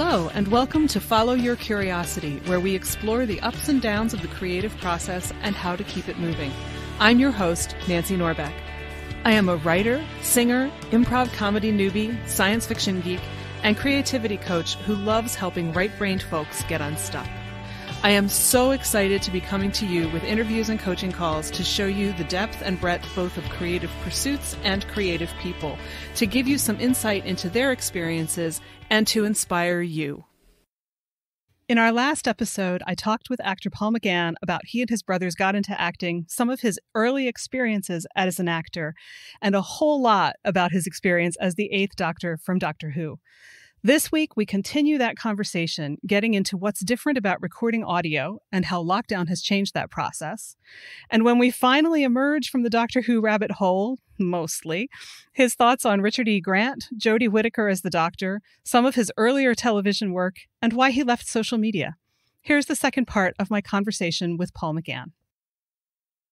Hello, and welcome to Follow Your Curiosity, where we explore the ups and downs of the creative process and how to keep it moving. I'm your host, Nancy Norbeck. I am a writer, singer, improv comedy newbie, science fiction geek, and creativity coach who loves helping right brained folks get unstuck. I am so excited to be coming to you with interviews and coaching calls to show you the depth and breadth both of creative pursuits and creative people, to give you some insight into their experiences and to inspire you. In our last episode, I talked with actor Paul McGann about he and his brothers got into acting, some of his early experiences as an actor, and a whole lot about his experience as the Eighth Doctor from Doctor Who. This week, we continue that conversation, getting into what's different about recording audio and how lockdown has changed that process. And when we finally emerge from the Doctor Who rabbit hole, mostly, his thoughts on Richard E. Grant, Jodie Whittaker as the Doctor, some of his earlier television work, and why he left social media. Here's the second part of my conversation with Paul McGann.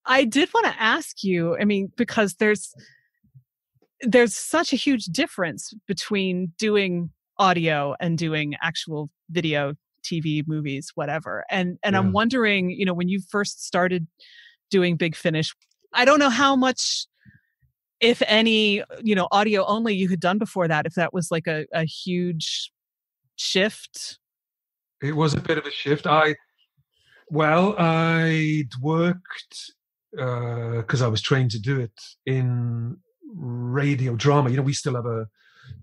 I did want to ask you, I mean, because there's there's such a huge difference between doing audio and doing actual video tv movies whatever and and yeah. i'm wondering you know when you first started doing big finish i don't know how much if any you know audio only you had done before that if that was like a, a huge shift? It was a bit of a shift. I well i'd worked because uh, i was trained to do it in radio drama. You know we still have a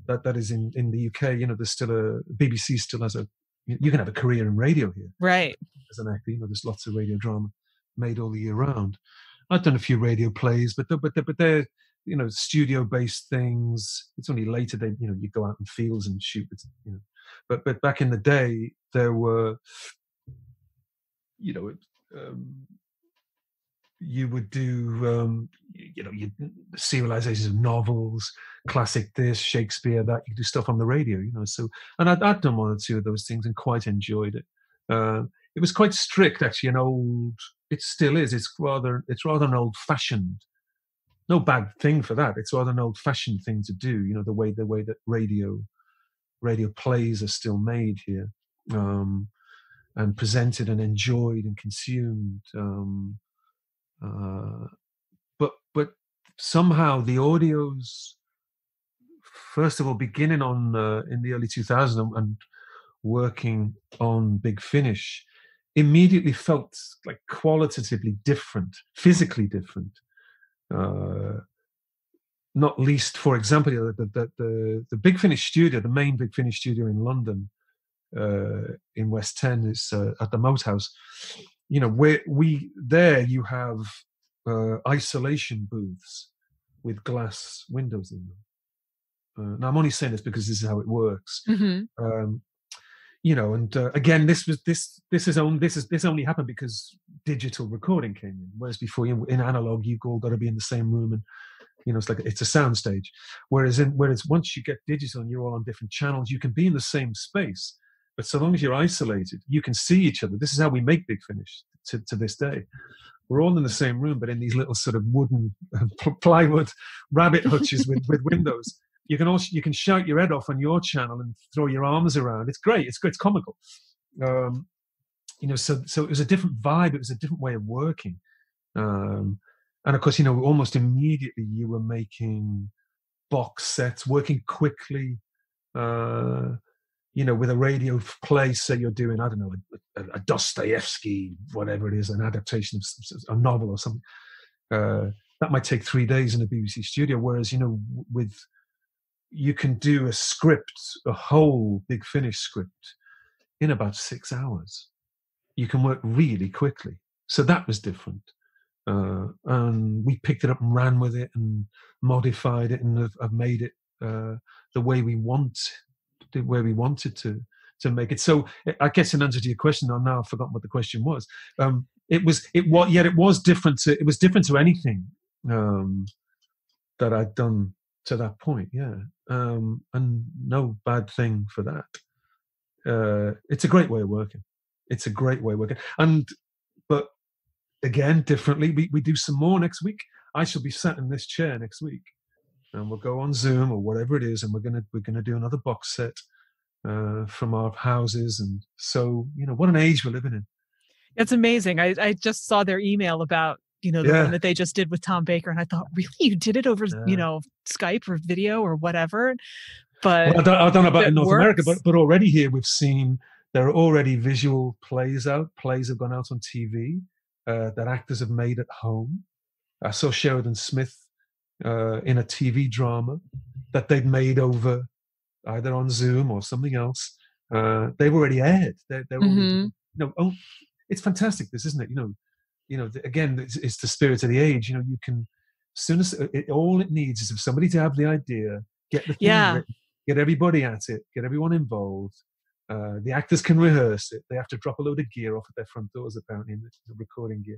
that that is in in the UK. You know, there's still a BBC still has a you can have a career in radio here, right? As an actor, you know, there's lots of radio drama made all the year round. I've done a few radio plays, but they're, but they're, but they're you know studio based things. It's only later they you know you go out in fields and shoot. You know, but but back in the day there were you know um, you would do um, you know you serializations of novels classic this shakespeare that you do stuff on the radio you know so and I'd, I'd done one or two of those things and quite enjoyed it. Uh, it was quite strict actually an old it still is it's rather it's rather an old fashioned no bad thing for that it's rather an old fashioned thing to do you know the way the way that radio radio plays are still made here um, and presented and enjoyed and consumed um, uh, but but somehow the audios, first of all, beginning on uh, in the early 2000s and, working on Big Finish, immediately felt like qualitatively different, physically different. Uh, not least, for example, the, the, the, the, Big Finish studio, the main Big Finish studio in London, uh, in West End, is uh, at the Moat House you know where we there you have uh, isolation booths with glass windows in them. Uh, now i'm only saying this because this is how it works. Mm-hmm. um, you know and uh, again this was this this is only this is this only happened because digital recording came in whereas before you in analog you've all got to be in the same room and you know it's like it's a sound stage whereas in whereas once you get digital and you're all on different channels you can be in the same space but so long as you're isolated, you can see each other. This is how we make Big Finish to, to this day. We're all in the same room, but in these little sort of wooden plywood rabbit hutches with, with windows. You can also you can shout your head off on your channel and throw your arms around. It's great. It's It's comical. Um, you know, so so it was a different vibe. It was a different way of working. Um, and of course, you know, almost immediately you were making box sets, working quickly. Uh, you know, with a radio play, say you're doing, I don't know, a, a Dostoevsky, whatever it is, an adaptation of a novel or something, uh, that might take three days in a BBC studio. Whereas, you know, with you can do a script, a whole big finish script, in about six hours. You can work really quickly. So that was different. Uh, and we picked it up and ran with it and modified it and have, have made it uh, the way we want where we wanted to to make it. So I guess in answer to your question, I now I've forgotten what the question was. Um, it was it what yet it was different to it was different to anything um, that I'd done to that point. Yeah, um, and no bad thing for that. Uh, it's a great way of working. It's a great way of working, and but again differently. We we do some more next week. I shall be sat in this chair next week and we'll go on Zoom or whatever it is, and we're gonna we're gonna do another box set uh, from our houses. And so, you know, what an age we're living in. It's amazing. I, I just saw their email about you know the Yeah. one that they just did with Tom Baker, and I thought, really, you did it over Yeah. you know Skype or video or whatever. But Well, I, don't, I don't know about in North America, but, but already here we've seen there are already visual plays out. Plays have gone out on TV uh, that actors have made at home. I saw Sheridan Smith uh, in a TV drama that they'd made over either on Zoom or something else. Uh, they've already aired. They're, they're already, Mhm. you know, oh, it's fantastic. This isn't it? You know, you know. Again, it's, it's the spirit of the age. You know, you can. As soon as it, all it needs is for somebody to have the idea, get the thing Yeah. written, get everybody at it, get everyone involved. Uh, the actors can rehearse it. They have to drop a load of gear off at their front doors, apparently, in the recording gear.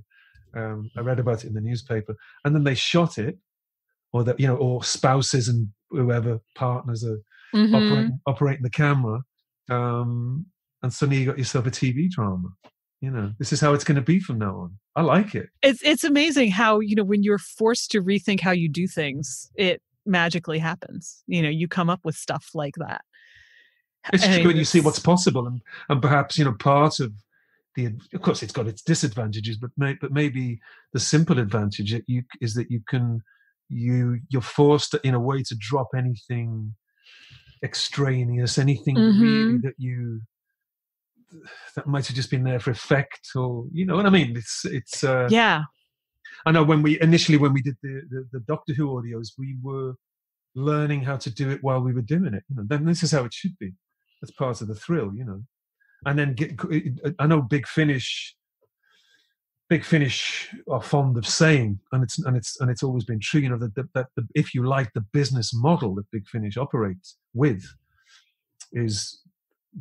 Um, I read about it in the newspaper, and then they shot it, or that you know, or spouses and whoever partners are Mhm. operating, operating the camera, um, and suddenly you got yourself a TV drama. You know, this is how it's going to be from now on. I like it. it's it's amazing how you know when you're forced to rethink how you do things, it magically happens. You know, you come up with stuff like that. It's I true, and you see what's possible, and and perhaps you know part of the. Of course, it's got its disadvantages, but may, but maybe the simple advantage that you is that you can you you're forced in a way to drop anything extraneous, anything really Mhm. that you that might have just been there for effect, or you know what I mean. It's it's. Uh, Yeah. I know when we initially when we did the, the the Doctor Who audios, we were learning how to do it while we were doing it. You know, then this is how it should be. That's part of the thrill, you know. And then get, I know Big Finish, Big Finish are fond of saying, and it's and it's and it's always been true. You know that that, that the, if you like the business model that Big Finish operates with, is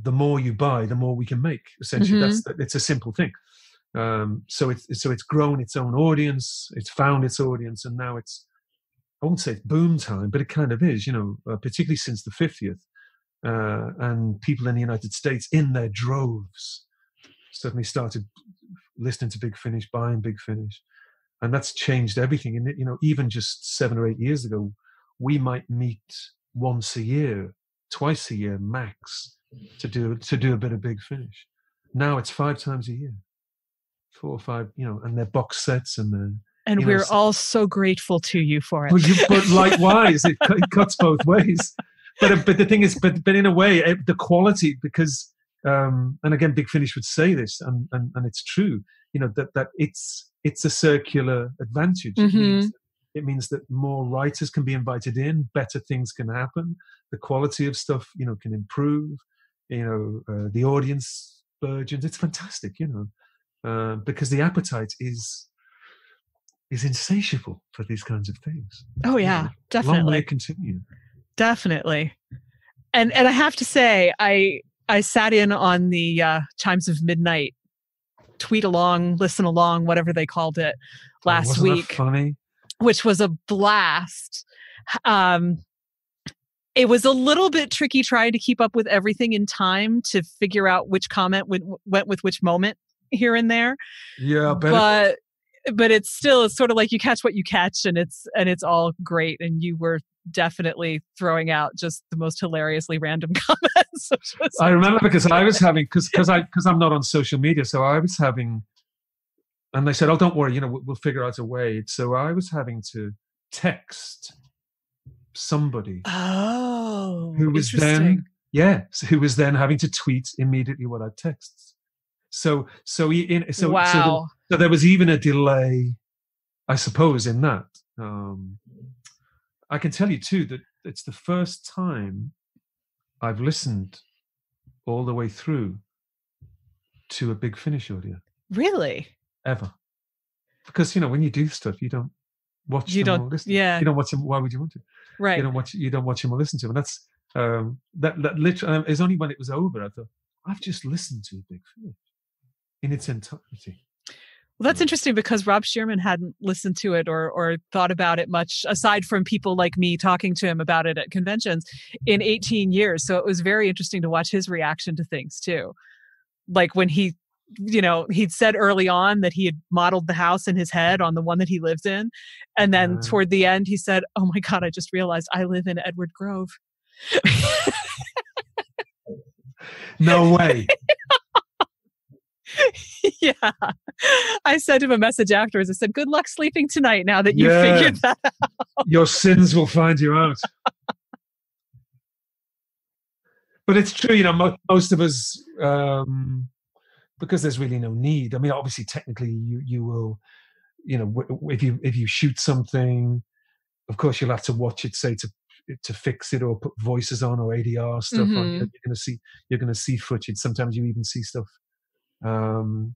the more you buy, the more we can make. Essentially, that's it's a simple thing. Um, so it's so it's grown its own audience, it's found its audience, and now it's I won't say it's boom time, but it kind of is. You know, uh, particularly since the fiftieth, uh, and people in the United States in their droves suddenly started listening to Big Finish, buying Big Finish, and that's changed everything. And you know, even just seven or eight years ago, we might meet once a year, twice a year max to do to do a bit of Big Finish. Now it's five times a year, four or five, you know, and they're box sets and they're And you we're s- all so grateful to you for it. well, you, but likewise, it, it cuts both ways. But uh, but the thing is, but but in a way, eh, the quality because um, and again, Big Finish would say this, and, and and it's true. You know that that it's it's a circular advantage. It, means, it means that more writers can be invited in, better things can happen, the quality of stuff you know can improve. You know, uh, the audience burgeons. It's fantastic. You know, uh, because the appetite is is insatiable for these kinds of things oh you yeah, know, long may continue. definitely and and i have to say i i sat in on the uh chimes of midnight tweet along listen along whatever they called it Oh, last that week funny. which was a blast um it was a little bit tricky trying to keep up with everything in time to figure out which comment went, went with which moment here and there Yeah, it- but but it's still it's sort of like you catch what you catch and it's and it's all great and you were definitely throwing out just the most hilariously random comments I remember because I was having because because I because I'm not on social media, so I was having, and they said, "Oh, don't worry, you know, we'll, we'll figure out a way." So I was having to text somebody oh who was then yeah, so who was then having to tweet immediately what I texted. So so he- in so so, the, so there was even a delay, I suppose, in that. Um, I can tell you too that it's the first time I've listened all the way through to a big finish audio really ever, because you know when you do stuff, you don't watch You them don't- or listen. yeah. you don't watch them. Why would you want to? right You don't watch. You don't watch them or listen to them. And that's um, that. That literally um, is only when it was over. I thought I've just listened to a big finish in its entirety. Well, that's interesting because Rob Shearman hadn't listened to it or or thought about it much, aside from people like me talking to him about it at conventions in 18 years. So it was very interesting to watch his reaction to things too. Like when he, you know, he'd said early on that he had modeled the house in his head on the one that he lived in, and then Uh. toward the end he said, "Oh my God, I just realized I live in Edward Grove." no way. yeah. I sent him a message afterwards. I said, Good luck sleeping tonight now that you yeah. figured that out. Your sins will find you out. but it's true, you know, most of us, um, because there's really no need. I mean, obviously, technically, you you will, you know, if you if you shoot something, of course, you'll have to watch it, say to to fix it or put voices on or ADR stuff mm-hmm. on. You're going to see you're going to see footage. Sometimes you even see stuff um,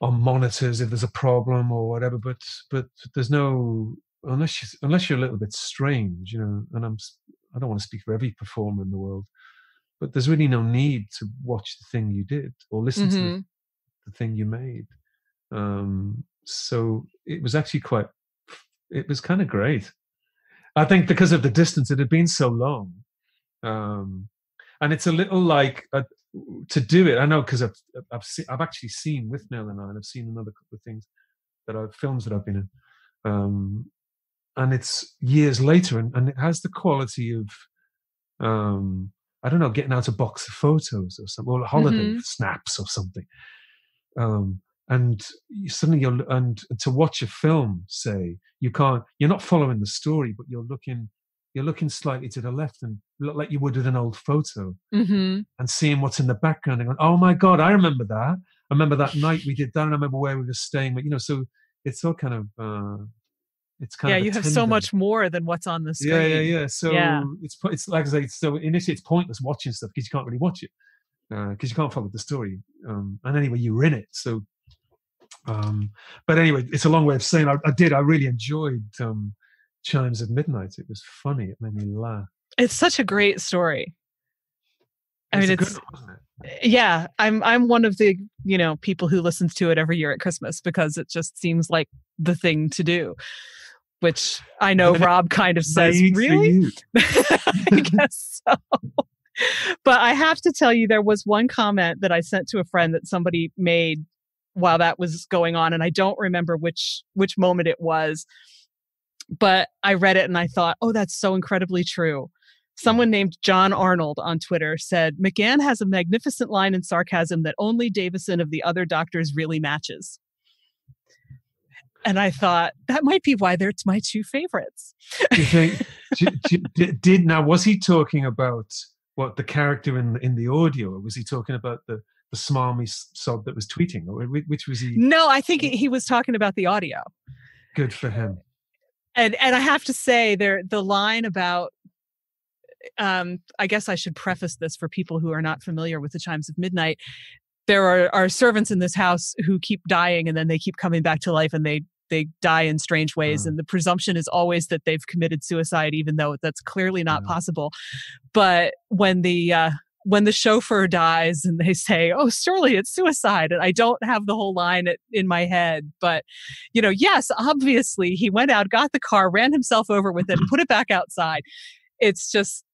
on monitors if there's a problem or whatever. But but there's no unless you unless you're a little bit strange, you know. And I'm I don't want to speak for every performer in the world, but there's really no need to watch the thing you did or listen mm-hmm. to the, mm-hmm. the, thing you made. Um, so it was actually quite. It was kind of great. I think because of the distance, it had been so long. Um, and it's a little like a, to do it, I know because I've I've seen, I've actually seen Withnail and I, and I've seen another couple of things that are films that I've been in, um, and it's years later, and, and it has the quality of, um, I don't know, getting out a box of photos or something, or holiday mm-hmm. snaps or something, um, and suddenly you're and to watch a film, say you can't, you're not following the story, but you're looking you're looking slightly to the left and look like you would with an old photo mm-hmm. and seeing what's in the background and going, oh my God, I remember that. I remember that night we did that and I remember where we were staying. But, you know, so it's all kind of, uh, it's kind yeah, of you have so much more than what's on the screen. Yeah, yeah, yeah. So yeah. it's it's like I say, so initially it's pointless watching stuff because you can't really watch it because uh, you can't follow the story. Um, and anyway, you're in it. So, um, but anyway, it's a long way of saying I, I did. I really enjoyed um, Chimes of Midnight. It was funny. It made me laugh. It's such a great story. I mean, it's one, it? Eh, yeah. I'm I'm one of the you know people who listens to it every year at Christmas because it just seems like the thing to do. Which I know Rob kind of says, really. I guess so. but I have to tell you, there was one comment that I sent to a friend that somebody made while that was going on, and I don't remember which which moment it was but I read it and I thought, oh, that's so incredibly true. Someone named John Arnold on Twitter said McGann has a magnificent line in sarcasm that only Davison of the other doctors really matches. And I thought that might be why they're my two favorites. Do you think, did, did now was he talking about what the character in in the audio, or was he talking about the the smarmy sod that was tweeting, or which was he? No, I think he was talking about the audio. Good for him and and I have to say there the line about um I guess I should preface this for people who are not familiar with the chimes of midnight. There are, are servants in this house who keep dying and then they keep coming back to life and they they die in strange ways. And the presumption is always that they've committed suicide even though that's clearly not possible. But when the uh, when the chauffeur dies and they say, "Oh, surely it's suicide," and I don't have the whole line in my head, but you know, yes, obviously he went out, got the car, ran himself over with it, put it back outside. It's just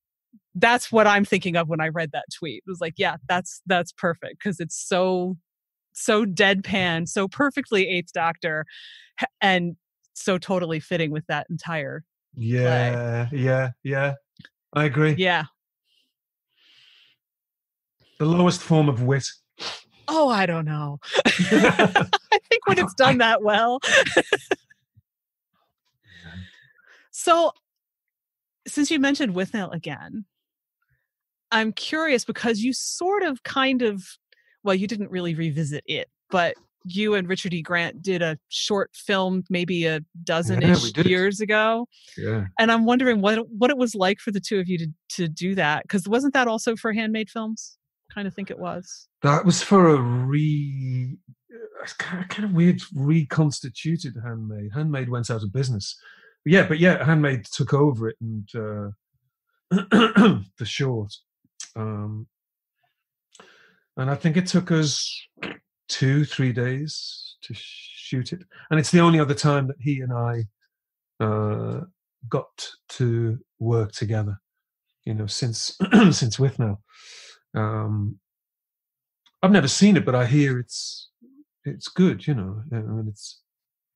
that's what I'm thinking of when I read that tweet. It was like, yeah, that's that's perfect because it's so so deadpan, so perfectly Eighth Doctor, and so totally fitting with that entire. Yeah, play. yeah, yeah. I agree. Yeah, the lowest form of wit. Oh, I don't know. I think when it's done that well. so, since you mentioned Withnail again, I'm curious because you sort of kind of, well, you didn't really revisit it, but you and Richard E. Grant did a short film maybe a dozen ish yeah, years ago. Yeah. And I'm wondering what what it was like for the two of you to to do that because wasn't that also for handmade films? Kind of think it was? That was for a re kind of, kind of weird reconstituted handmade. Handmade went out of business. But yeah, but yeah, handmade took over it and uh, the short. Um, and I think it took us two, three days to shoot it. And it's the only other time that he and I uh, got to work together, you know, since since Withnail. Um, I've never seen it, but I hear it's it's good. You know, I mean, it's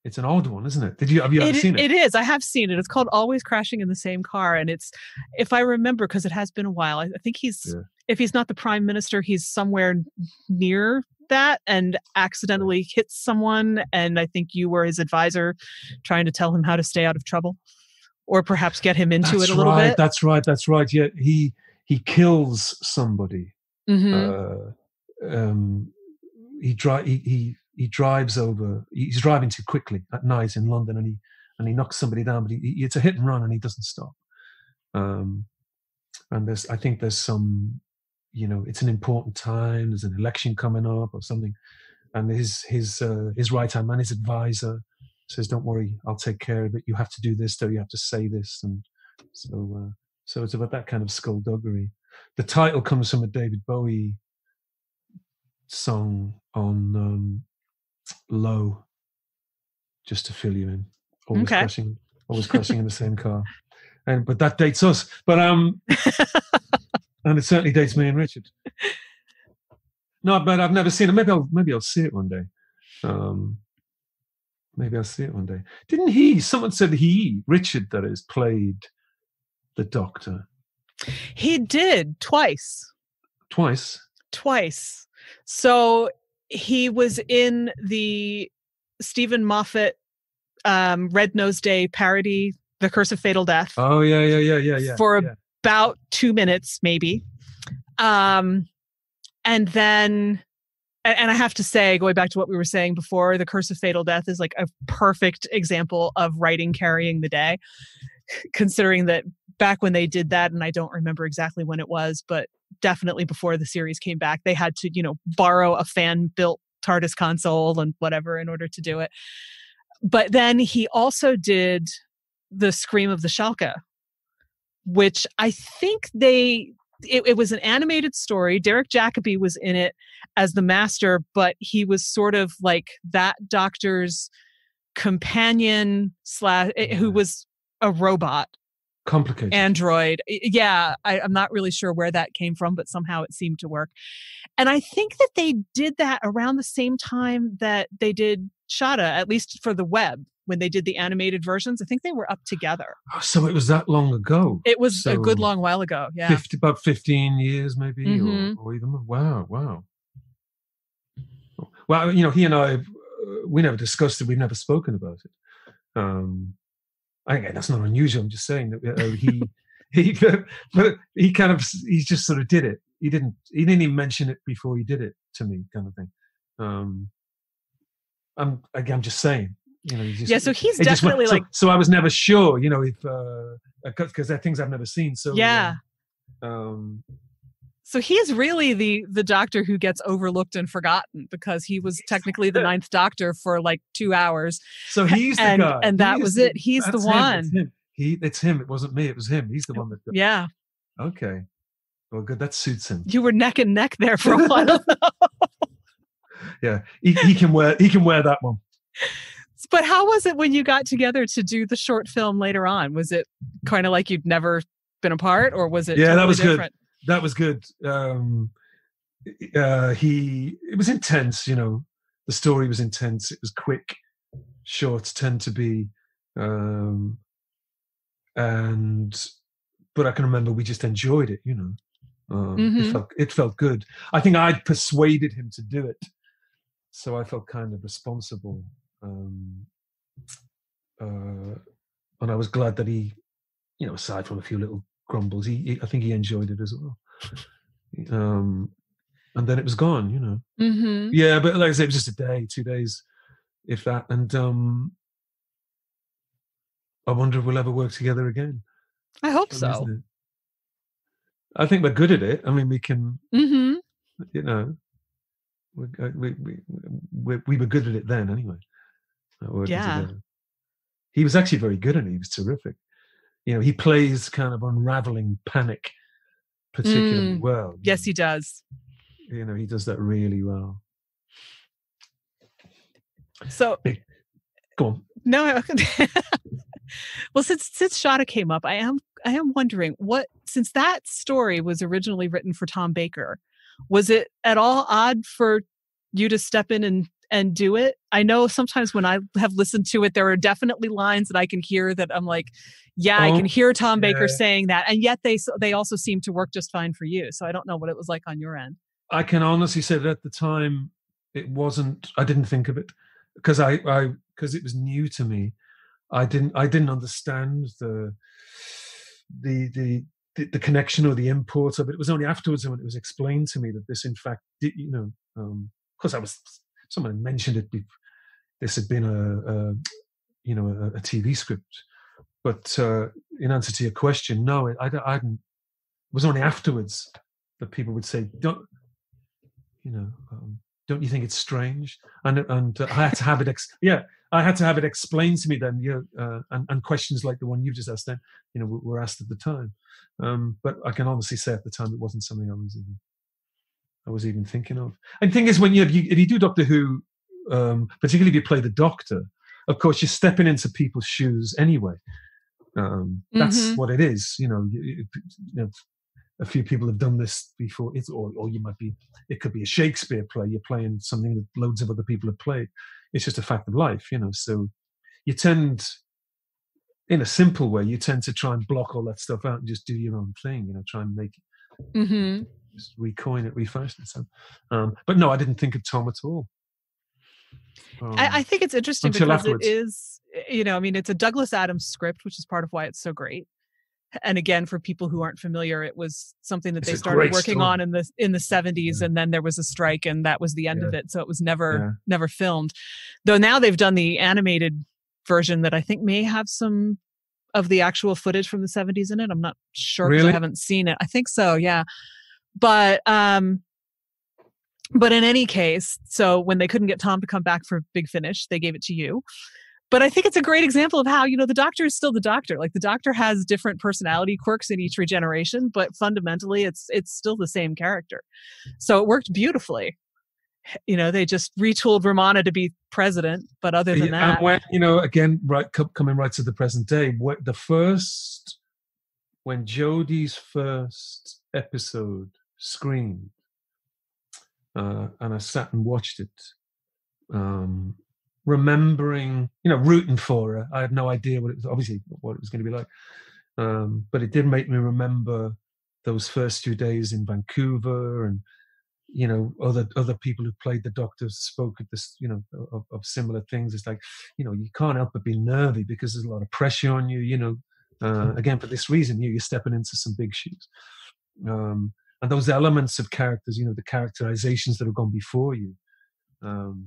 it's an old one, isn't it? Did you have you ever seen it? It is. I have seen it. It's called Always Crashing in the Same Car, and it's if I remember because it has been a while. I, I think he's. Yeah. if he's not the prime minister, he's somewhere near that and accidentally hits someone. And I think you were his advisor trying to tell him how to stay out of trouble or perhaps get him into that's it a little right, bit. That's right. That's right. Yeah, he he kills somebody. Mhm. Uh, um, he, dri- he he he drives over. He's driving too quickly at night in London, and he and he knocks somebody down. But he- it's a hit and run, and he doesn't stop. Um, and there's, I think there's some, you know, it's an important time. There's an election coming up or something, and his his uh, his right hand man, his advisor, says, "Don't worry, I'll take care of it. You have to do this, though. You have to say this." And so, uh, so it's about that kind of skullduggery. The title comes from a David Bowie song on um, "Low," just to fill you in. Always Okay. crashing, always crashing in the same car. And but that dates us. But um, and it certainly dates me and Richard. No, but I've never seen it. Maybe I'll maybe I'll see it one day. Um, maybe I'll see it one day. Didn't he? Someone said he, Richard, that is, played the Doctor he did twice. twice. twice. So he was in the Steven Moffat um, Red Nose Day parody, The Curse of Fatal Death, Oh yeah, yeah, yeah, yeah, yeah. For yeah. about two minutes, maybe. Um, and then, and I have to say, going back to what we were saying before, The Curse of Fatal Death is like a perfect example of writing carrying the day, considering that back when they did that, and I don't remember exactly when it was, but definitely before the series came back, they had to, you know, borrow a fan built TARDIS console and whatever in order to do it. But then he also did the Scream of the Shalka, which I think they it, it was an animated story. Derek Jacobi was in it as the master, but he was sort of like that doctor's companion slash eh, who was a robot Complicated. android yeah I, i'm not really sure where that came from but somehow it seemed to work and i think that they did that around the same time that they did shada at least for the web when they did the animated versions i think they were up together Oh, so it was that long ago. it was a good long while ago yeah 50, about 15 years maybe Mhm. or, or even more. wow wow well you know he and i uh, we never discussed it we've never spoken about it um I think that's not unusual i'm just saying that uh, he he but he kind of he just sort of did it. He didn't he didn't even mention it before he did it to me kind of thing. Um i'm again i'm just saying you know just, yeah so he's it just went- definitely so, like so i was never sure you know if uh because they're things i've never seen so yeah. um so he's really the the doctor who gets overlooked and forgotten because he was technically the ninth doctor for like two hours So he's the and guy, and that was is it he's the him, one it's him. He, it's him. It wasn't me. It was him. He's the one that. yeah Okay. Well, good. That suits him. you were neck and neck there for a while Yeah, he, he can wear. He can wear that one. But how was it when you got together to do the short film later on? Was it kind of like you'd never been apart, or was it? Yeah, that totally was good. different? That was good. Um, uh, he. It was intense. You know, the story was intense. It was quick. short. tend to be, um, and but I can remember we just enjoyed it. You know, um, Mhm. it felt it felt good. I think I'd persuaded him to do it, so I felt kind of responsible. Um, uh, and I was glad that he, you know, aside from a few little grumbles, he, he I think he enjoyed it as well. Um, and then it was gone. You know. Mhm. Yeah, but like I said, it was just a day, two days, if that. And um, I wonder if we'll ever work together again. I hope so. I think we're good at it. I mean, we can, hmm you know, we uh, we we, we, we were good at it then anyway. Yeah. together. He was actually very good at it. He was terrific. You know, he plays kind of unraveling panic particularly Mm. well. Yes, know. he does. you know, he does that really well. So Go on. no. Well, since since Shada came up, I am I am wondering what since that story was originally written for Tom Baker, was it at all odd for you to step in and and do it. I know sometimes when I have listened to it, there are definitely lines that I can hear that I'm like, yeah, oh, I can hear Tom Baker yeah. saying that, and yet they they also seem to work just fine for you. So I don't know what it was like on your end. I can honestly say that at the time it wasn't. I didn't think of it because I I because it was new to me. I didn't I didn't understand the the the the, the connection or the import of it. It was only afterwards when it was explained to me that this, in fact, did, you know, um, of course, I was someone mentioned it. This had been a, a you know a, a, TV script, but uh, in answer to your question, no, I, I, I was only afterwards that people would say, "Don't you know? Um, don't you think it's strange?" And and uh, I had to have it. Ex- yeah, I had to have it explained to me then. Uh, and, and questions like the one you've just asked then, you know, were asked at the time. Um, but I can honestly say at the time it wasn't something I was even I was even thinking of. And the thing is, when you, if you, if you do Doctor Who, um, particularly if you play the Doctor, of course you're stepping into people's shoes anyway. Um, that's mm-hmm. what it is. You know, you, you, know, a few people have done this before. It's or, or you might be. It could be a Shakespeare play. You're playing something that loads of other people have played. It's just a fact of life, you know. So you tend in a simple way, you tend to try and block all that stuff out and just do your own thing. You know, try and make it, mm-hmm. Just recoin it, refashion it. So, um, but no, I didn't think of Tom at all. Um, I, I, think it's interesting because afterwards. it is, eh, you know, I mean, it's a Douglas Adams script, which is part of why it's so great. And again, for people who aren't familiar, it was something that it's they started working story. on in the in the 70s, yeah. and then there was a strike, and that was the end yeah. of it. So it was never yeah. never filmed. Though now they've done the animated version that I think may have some of the actual footage from the 70s in it. I'm not sure because really? I haven't seen it. I think so, yeah. But um but in any case, so when they couldn't get Tom to come back for Big Finish, they gave it to you. But I think it's a great example of how, you know, the doctor is still the doctor. Like the doctor has different personality quirks in each regeneration, but fundamentally it's it's still the same character. So it worked beautifully you know they just retooled romana to be president but other than that and when you know again right coming right to the present day what the first when jodie's first episode screened uh, and i sat and watched it um, remembering you know rooting for her. I had no idea what it was obviously what it was going to be like um, but it did make me remember those first few days in vancouver and you know other other people who played the doctors spoke of this you know of, of, similar things. It's like you know you can't help but be nervy because there's a lot of pressure on you you know uh, hmm. again for this reason you, you're stepping into some big shoes. Um, and those elements of characters you know the characterizations that have gone before you um,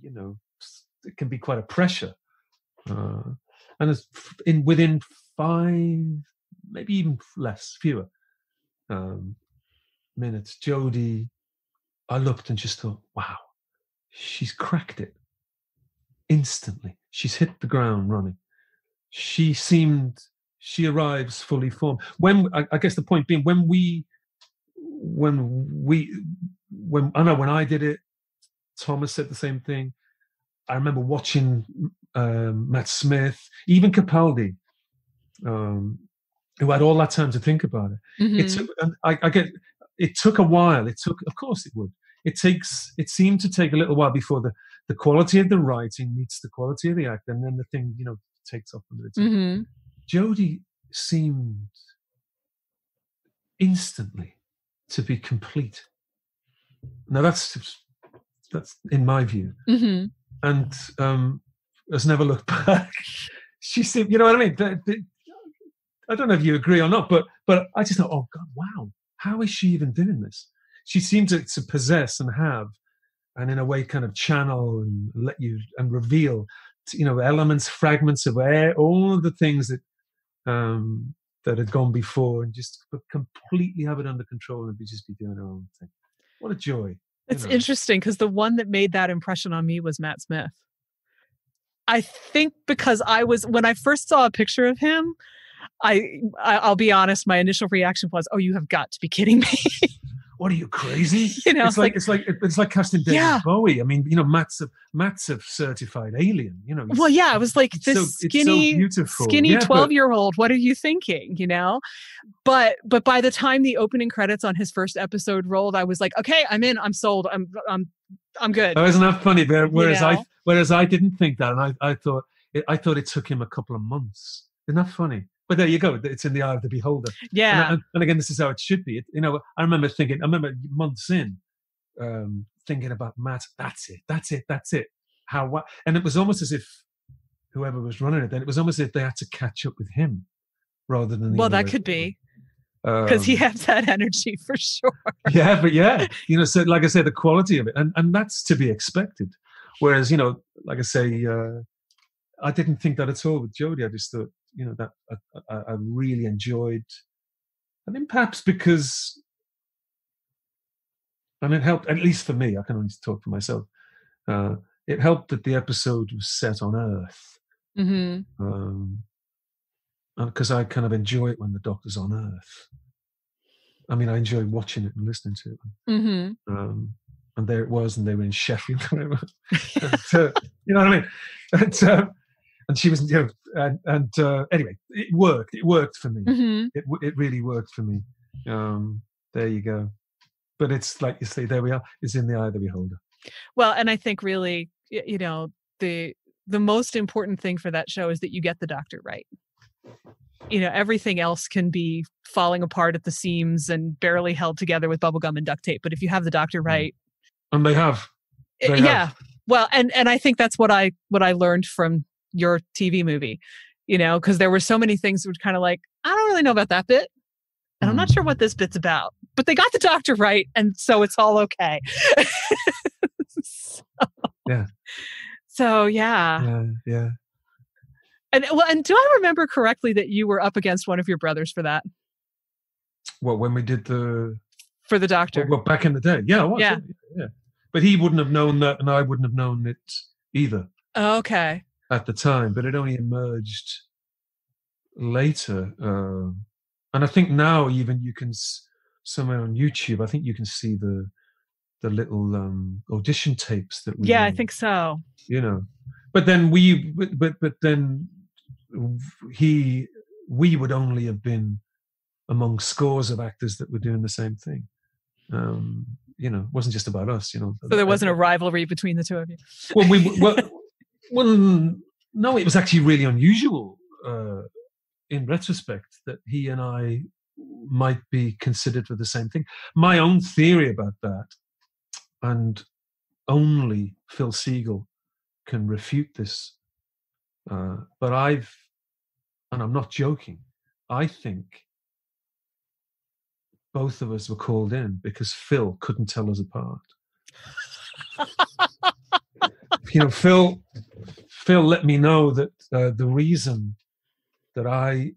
you know it can be quite a pressure uh, and it's in within five maybe even less fewer um, minutes jodie I looked and just thought, wow, she's cracked it instantly. She's hit the ground running. She seemed, she arrives fully formed. When, I, I guess the point being, when we, when we, when, I know when I did it, Thomas said the same thing. I remember watching um, Matt Smith, even Capaldi, um, who had all that time to think about it. Mm-hmm. It took, I, I, get it took a while. It took, of course, it would. It takes. It seemed to take a little while before the the quality of the writing meets the quality of the act, and then the thing, you know, takes off under mm-hmm. Jodie seemed instantly to be complete. Now that's that's in my view, mm-hmm. and um, has never looked back. she seemed, you know what I mean. I don't know if you agree or not, but but I just thought, oh God, wow, how is she even doing this? She seemed to, to possess and have, and in a way, kind of channel and let you and reveal, you know, elements, fragments of air, all of the things that um, that had gone before, and just completely have it under control and be just be doing her own thing. What a joy! It's know. interesting because the one that made that impression on me was Matt Smith. I think because I was when I first saw a picture of him, I, I will be honest, my initial reaction was, "Oh, you have got to be kidding me." what are you crazy? You know, it's like, like, it's like it's like casting David yeah. Bowie. I mean, you know, Matt's a Matt's a certified alien. You know. Well, yeah, I was like this so, skinny, so skinny twelve year old. What are you thinking? You know, but but by the time the opening credits on his first episode rolled, I was like, okay, I'm in. I'm sold. I'm I'm I'm good. Oh, isn't that funny? Whereas I know? whereas I didn't think that, and I, I thought it, I thought it took him a couple of months. Isn't that funny? But there you go. It's in the eye of the beholder. Yeah. and, and again, this is how it should be. It, you know, I remember thinking. I remember months in, um, thinking about Matt. That's it. That's it. That's it. How? What? And it was almost as if whoever was running it, then it was almost as if they had to catch up with him, rather than well, that could be because he Um, has that energy for sure. yeah but yeah you know so like i say the quality of it and and that's to be expected whereas you know like i say uh i didn't think that at all with jodie i just thought you know that i, I, really enjoyed. I think perhaps because and it helped at least for me i can only talk for myself uh it helped that the episode was set on earth. Hmm um because i kind of enjoy it when the doctor's on earth. I mean i enjoy watching it and listening to it. Hmm um, and there it was, and they were in Sheffield. and, uh, you know what I mean? And, uh, and she was, you know, and, and uh, anyway, it worked. It worked for me. hmm It it really worked for me. Um, there you go. But it's like you say, there we are. It's in the eye of the beholder. Well, and I think really, you know, the the most important thing for that show is that you get the doctor right. You know, everything else can be falling apart at the seams and barely held together with bubblegum and duct tape. But if you have the doctor right, And they have. They have. yeah. Well, and and I think that's what I what I learned from your TV movie. You know, because there were so many things that were kind of like, I don't really know about that bit. And I'm not Mm. sure what this bit's about. But they got the doctor right, and so it's all okay. So- Yeah. So yeah. Yeah, yeah. And well, and do I remember correctly that you were up against one of your brothers for that? Well, when we did the For the doctor. well, back in the day, yeah, was, Yeah. yeah. But he wouldn't have known that, and I wouldn't have known it either. okay. At the time, but it only emerged later. Uh, and I think now even you can somewhere on YouTube. I think you can see the the little um, audition tapes that we. Yeah, I think so. you know. But then we, but but, but then he, we would only have been among scores of actors that were doing the same thing. Um, you know, it wasn't just about us. You know, So there wasn't a rivalry between the two of you. well, we well, well, no, it was actually really unusual uh, in retrospect that he and I might be considered for the same thing. My own theory about that, and only Phil Segal can refute this. Uh, but I've, and I'm not joking. I think both of us were called in because Phil couldn't tell us apart. you know, Phil, Phil let me know that uh, the reason that I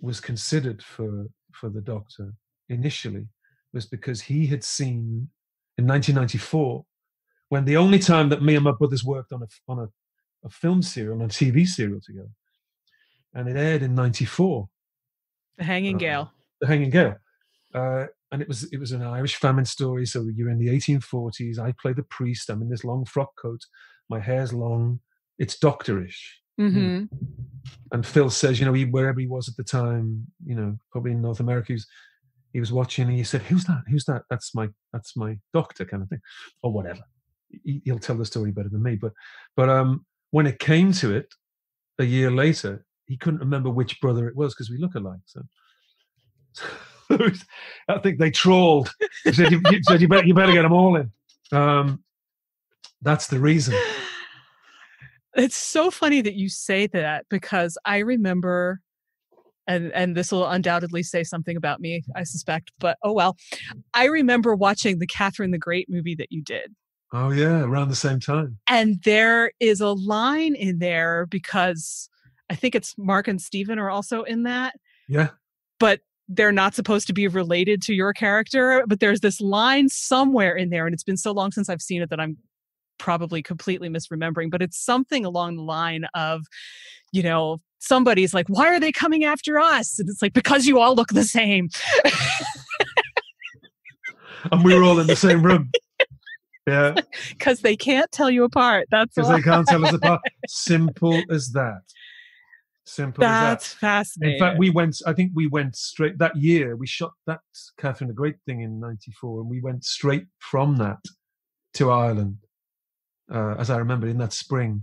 was considered for for the Doctor initially was because he had seen in 1994 when the only time that me and my brothers worked on a on a, a film serial on a TV serial together, and it aired in '94. The Hanging Uh, Gale. The Hanging Gale. Uh, and it was it was an Irish famine story. So you're in the 1840s. I play the priest. I'm in this long frock coat. My hair's long. It's doctorish. hmm And Phil says, you know, he, wherever he was at the time, you know, probably in North America, he was, he was watching. And he said, "Who's that? Who's that? That's my that's my doctor, kind of thing, or whatever." He, he'll tell the story better than me. But but um, when it came to it, a year later, he couldn't remember which brother it was because we look alike. So. I think they trawled. He said, you, you said you, better, you better get them all in. Um, that's the reason. It's so funny that you say that because I remember and and this will undoubtedly say something about me, I suspect, but oh well. I remember watching the Catherine the Great movie that you did. Oh yeah, around the same time. And there is a line in there because I think it's Mark and Stephen are also in that, Yeah. but they're not supposed to be related to your character. But there's this line somewhere in there, and it's been so long since I've seen it that I'm probably completely misremembering, but it's something along the line of, you know, somebody's like, why are they coming after us? And it's like, because you all look the same. And we were all in the same room. Yeah. Because they can't tell you apart. That's Because they can't tell us apart. Simple as that. Simple That's as that. fascinating. In fact, we went. I think we went straight that year. We shot that Catherine the Great thing in '94, and we went straight from that to Ireland uh, as I remember, in that spring,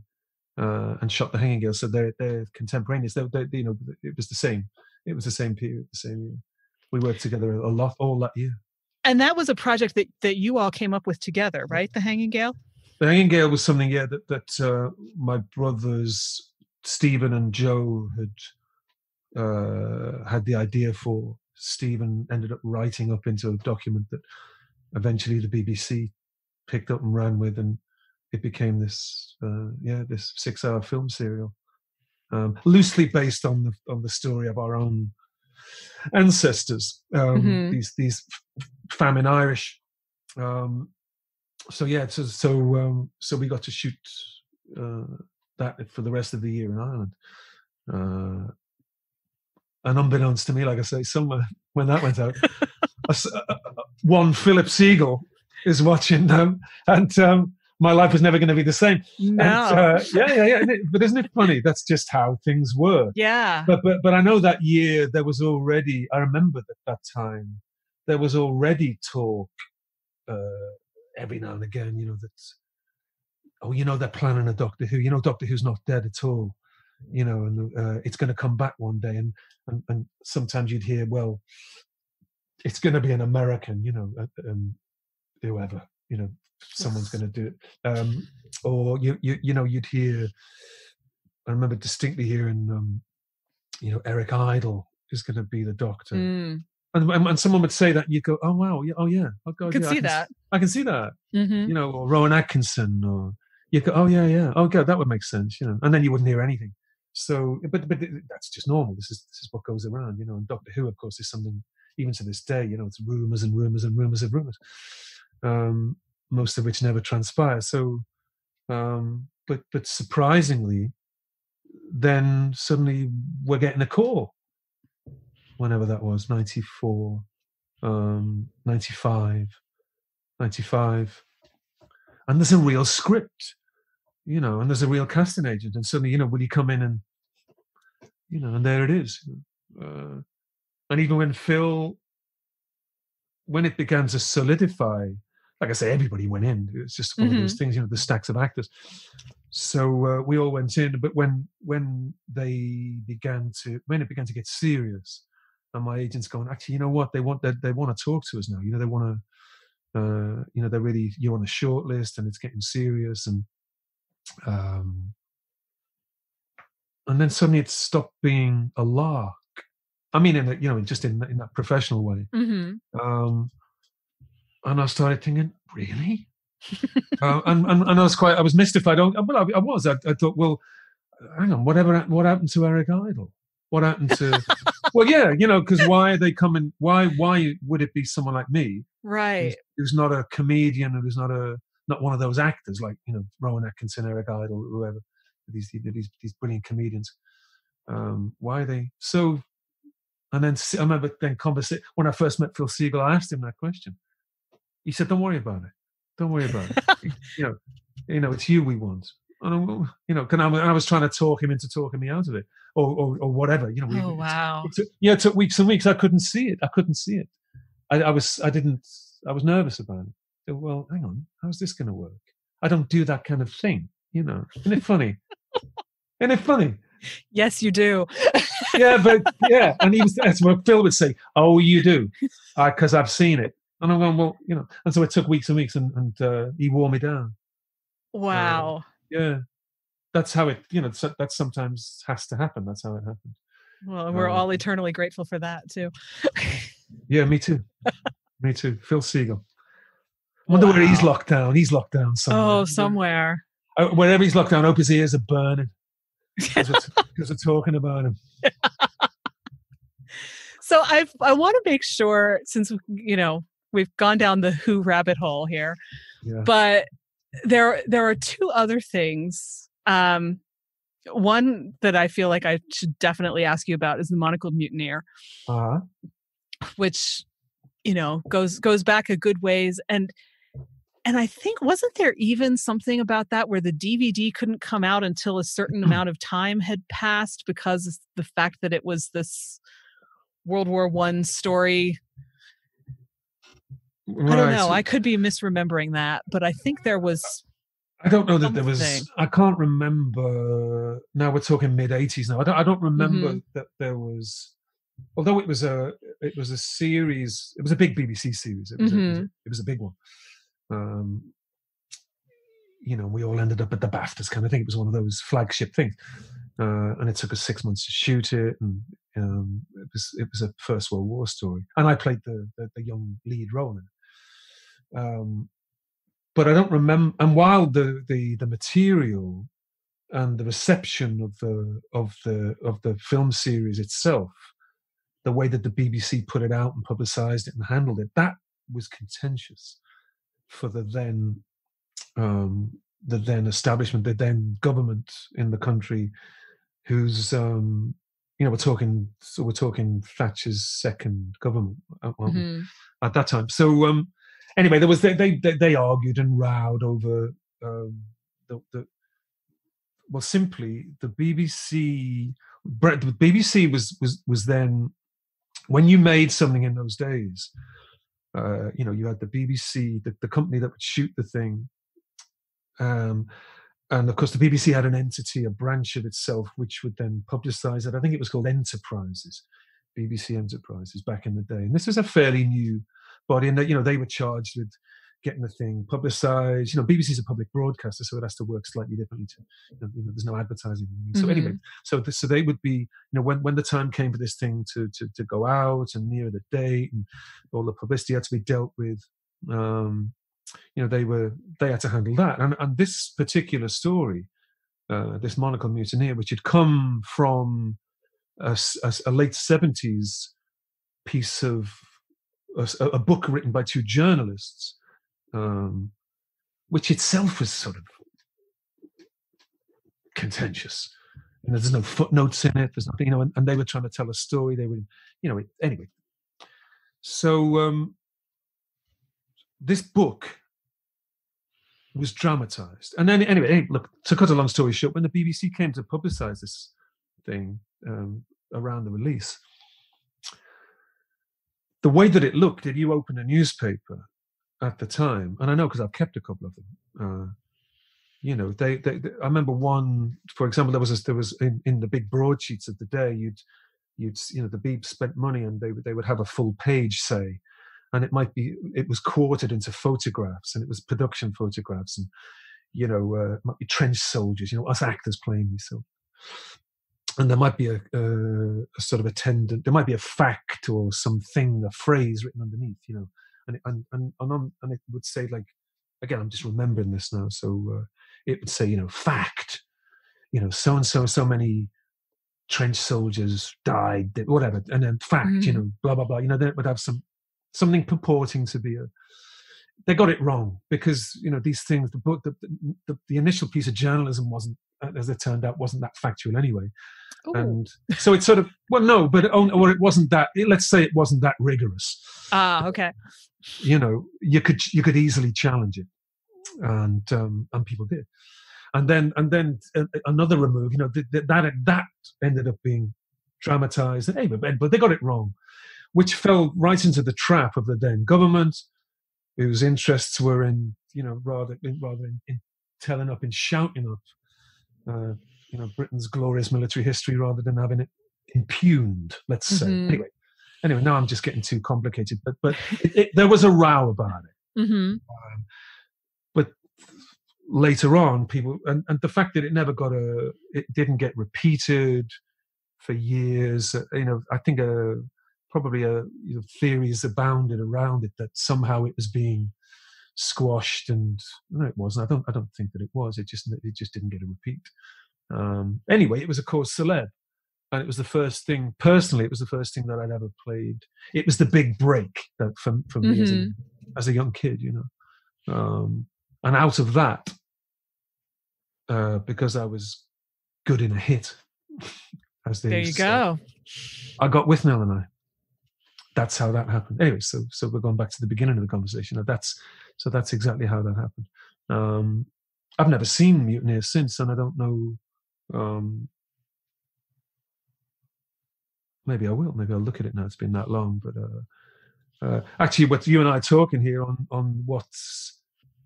uh, and shot the Hanging Gale. So they're they're contemporaneous. They, they, you know, it was the same. It was the same period, the same year. We worked together a lot all that year. And that was a project that that you all came up with together, right? The Hanging Gale. The Hanging Gale was something, yeah, that that uh, my brothers Stephen and Joe had uh, had the idea for. Stephen ended up writing up into a document that eventually the BBC picked up and ran with, and it became this uh, yeah this six hour film serial um, loosely based on the on the story of our own ancestors um, mm-hmm. these these famine Irish um, so yeah so so um, so we got to shoot uh, that for the rest of the year in Ireland uh, and unbeknownst to me like I say somewhere when that went out one Philip Segal is watching them and um, my life was never going to be the same. No. And, uh, yeah, yeah, yeah. But isn't it funny? That's just how things were. Yeah. But but but I know that year there was already. I remember that that time there was already talk uh, every now and again. You know that. Oh, you know they're planning a Doctor Who. You know Doctor Who's not dead at all. You know, and uh, it's going to come back one day. And, and and sometimes you'd hear, well, it's going to be an American. You know, uh, um, whoever. You know, someone's going to do it. Um, or you, you, you know, you'd hear. I remember distinctly hearing, um, you know, Eric Idle is going to be the Doctor, mm. and, and someone would say that, you'd go, oh wow, yeah, oh yeah, oh god, I can yeah, see I can, that. I can see that. Mm-hmm. You know, or Rowan Atkinson, or you go, oh yeah, yeah, oh god, that would make sense. You know, and then you wouldn't hear anything. So, but but that's just normal. This is this is what goes around. You know, and Doctor Who, of course, is something even to this day. You know, it's rumors and rumors and rumors of rumors. Um, most of which never transpire. So, um, but but surprisingly, then suddenly we're getting a call. Whenever that was, 94, um, 95, 95. And there's a real script, you know, and there's a real casting agent. And suddenly, you know, will you come in and, you know, and there it is. Uh, and even when Phil, when it began to solidify like I say, everybody went in. It's just one mm-hmm. of those mm-hmm. things, you know, the stacks of actors. So uh, we all went in, but when when they began to when it began to get serious, and my agents going, actually, you know what, they want they, they want to talk to us now. You know, they want to, uh, you know, they're really you're on the short list, and it's getting serious, and um, and then suddenly it stopped being a lark. I mean, in a, you know, just in in that professional way. Mm-hmm. Um, and I started thinking, really? uh, and, and, and I was quite, I was mystified. Oh, well, I, I was. I, I, thought, well, hang on, whatever, what happened to Eric Idle? What happened to? well, yeah, you know, because why are they coming? Why, why would it be someone like me, right? Who's, who's not a comedian who's not a, not one of those actors like you know Rowan Atkinson, Eric Idle, whoever. These these these brilliant comedians. Um, why are they so? And then I remember then conversation when I first met Phil Segal, I asked him that question he said, "Don't worry about it. Don't worry about it. you know, you know, it's you we want." And I, you know, can I, I was trying to talk him into talking me out of it, or or, or whatever. You know, oh we, wow. It took, yeah, it took weeks and weeks. I couldn't see it. I couldn't see it. I, I was, I didn't. I was nervous about it. well, hang on, how's this going to work? I don't do that kind of thing. You know, isn't it funny? isn't it funny? Yes, you do. yeah, but yeah, and he was. That's what Phil would say. Oh, you do, because uh, I've seen it. And I'm going, well, you know, and so it took weeks and weeks, and, and uh, he wore me down. Wow. Uh, yeah, that's how it. You know, that sometimes has to happen. That's how it happened. Well, we're um, all eternally grateful for that too. yeah, me too. me too. Phil Segal. I wonder wow. where he's locked down. He's locked down somewhere. Oh, somewhere. Uh, wherever he's locked down, I hope his ears are burning because we're, we're talking about him. so I I want to make sure, since you know we've gone down the who rabbit hole here. Yeah. But there there are two other things. Um, one that I feel like I should definitely ask you about is the monocled mutineer, uh-huh. which you know goes goes back a good ways and and I think wasn't there even something about that where the DVD couldn't come out until a certain amount of time had passed because the fact that it was this World War One story Right. I don't know. I could be misremembering that, but I think there was I don't know that there was. I can't remember. Now we're talking mid '80s. Now I don't. I don't remember mm-hmm. that there was. Although it was a, it was a series. It was a big BBC series. It was, mm-hmm. a, it, was a, it was a big one. Um, you know, we all ended up at the BAFTAs kind of thing. It was one of those flagship things, uh, and it took us six months to shoot it, and um, it was it was a First World War story, and I played the the, the young lead role in it. Um, but I don't remember. And while the the the material and the reception of the of the of the film series itself, the way that the BBC put it out and publicized it and handled it, that was contentious for the then um, the then establishment, the then government in the country, whose um, you know we're talking so we're talking Thatcher's second government at, mm-hmm. at that time. So um, anyway, there was they they they argued and rowed over um, the, the well simply the BBC. The BBC was was was then when you made something in those days. Uh, you know, you had the BBC, the, the company that would shoot the thing, um, and of course, the BBC had an entity, a branch of itself, which would then publicise it. I think it was called Enterprises, BBC Enterprises, back in the day. And this was a fairly new body, and that you know they were charged with getting the thing publicized. You know, BBC is a public broadcaster, so it has to work slightly differently. To you know, you know there's no advertising. So mm-hmm. anyway, so the, so they would be, you know, when when the time came for this thing to to to go out and near the date, and all the publicity had to be dealt with. Um, you know, they were they had to handle that, and and this particular story, uh, this monocle mutineer, which had come from a, a, a late seventies piece of a, a, book written by two journalists, um, which itself was sort of contentious. And there's no footnotes in it. There's nothing, you know, and, and, they were trying to tell a story. They were, you know, anyway. So um, this book was dramatized, and then anyway, look to cut a long story short, when the BBC came to publicize this thing um, around the release, the way that it looked, if you open a newspaper at the time, and I know because I've kept a couple of them. Uh, you know, they, they, they, I remember one, for example, there was a, there was in, in the big broadsheets of the day, you'd you'd you know the Beeb spent money and they they would have a full page say, and it might be it was quartered into photographs and it was production photographs and you know uh, might be trench soldiers, you know us actors playing these so and there might be a, a, a, sort of attendant there might be a fact or something a phrase written underneath you know and and and and, on, and it would say like again i'm just remembering this now so uh, it would say you know fact you know so and so so many trench soldiers died whatever and then fact mm-hmm. you know blah blah blah you know then it would have some something purporting to be a they got it wrong because you know these things the book the, the, the initial piece of journalism wasn't as it turned out wasn't that factual anyway. Ooh. and so it's sort of well no but or it wasn't that let's say it wasn't that rigorous. Ah okay. You know you could you could easily challenge it. And um and people did. And then and then another remove you know that that that ended up being dramatized and hey but, but they got it wrong which fell right into the trap of the then government whose interests were in you know rather rather in, in telling up and shouting up uh, you know Britain's glorious military history rather than having it impugned. Let's say mm-hmm. anyway. Anyway, now I'm just getting too complicated, but but it, it, there was a row about it. Mm-hmm. Um, but later on, people and, and the fact that it never got a, it didn't get repeated for years. Uh, you know, I think a uh, probably a you know, theories abounded around it that somehow it was being squashed and no it wasn't. I don't i don't think that it was. It just it just didn't get a repeat. Um, anyway it was of course celeb and it was the first thing personally it was the first thing that i'd ever played. It was the big break that for, for me mm-hmm. as, a, mm-hmm. as a young kid you know? Um, and out of that uh, because i was good in a hit as they there you go. I got Withnail and i that's how that happened anyway so so we're going back to the beginning of the conversation that's so that's exactly how that happened. Um, I've never seen Mutineers since, and I don't know. Um, maybe I will. Maybe I'll look at it now. It's been that long, but uh, uh, actually, what you and I are talking here on on what's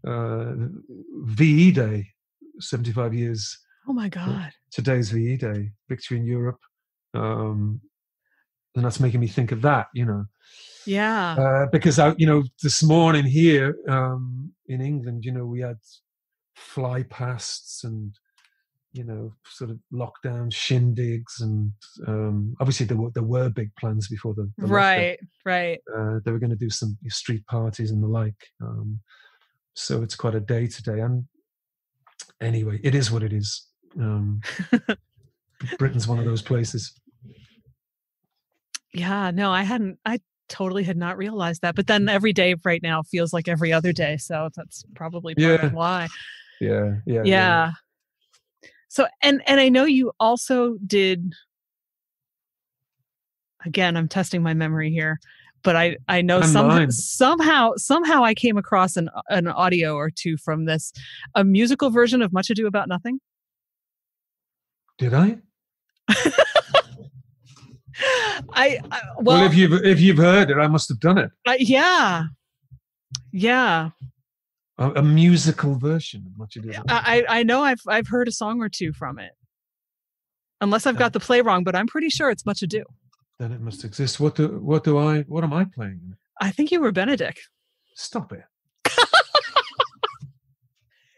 uh, VE Day, 75 years. Oh my God. Today's VE Day, victory in Europe. Um, and that's making me think of that, you know. Yeah. Uh, because I, you know, this morning here um, in England, you know, we had fly pasts and you know, sort of lockdown shindigs, and um, obviously there were there were big plans before the, the right, right. Uh, they were going to do some street parties and the like. Um, so it's quite a day today. And anyway, it is what it is. Um, Britain's one of those places. Yeah, no, I hadn't. I totally had not realized that. But then every day right now feels like every other day, so that's probably part yeah. of why. Yeah, yeah, yeah, yeah. So and and I know you also did again, I'm testing my memory here, but I I know some, somehow somehow I came across an an audio or two from this a musical version of Much Ado About Nothing. Did I? I, I well, well, if you've if you've heard it, I must have done it. Uh, yeah, yeah a, a musical version of Much Ado. I I know I've I've heard a song or two from it, unless I've got the play wrong, but I'm pretty sure it's Much Ado. Then it must exist. What do what do I what am I playing? I think you were Benedict. Stop it.